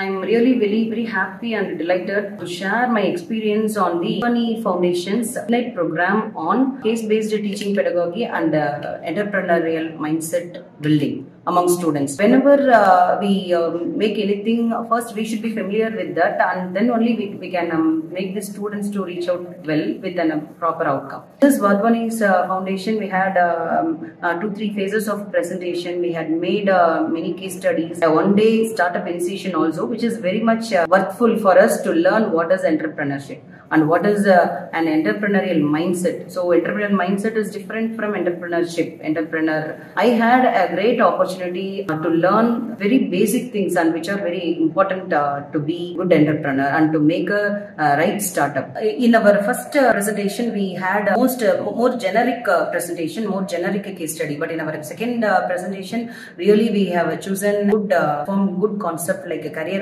I'm really very, very happy and delighted to share my experience on the Company Foundation's Net program on case-based teaching pedagogy and uh, entrepreneurial mindset building among students. Whenever uh, we um, make anything, first we should be familiar with that and then only we, we can um, make the students to reach out well with a proper outcome. This Wadhwani's uh, foundation, we had um, uh, two, three phases of presentation. We had made uh, many case studies. One day startup initiation also, which is very much uh, worthful for us to learn what is entrepreneurship and what is uh, an entrepreneurial mindset. So entrepreneurial mindset is different from entrepreneurship. Entrepreneur. I had a great opportunity uh, to learn very basic things and which are very important uh, to be good entrepreneur and to make a right startup. In our first presentation, we had most more generic presentation, more generic case study. But in our second presentation, really we have chosen good, from good concept like a career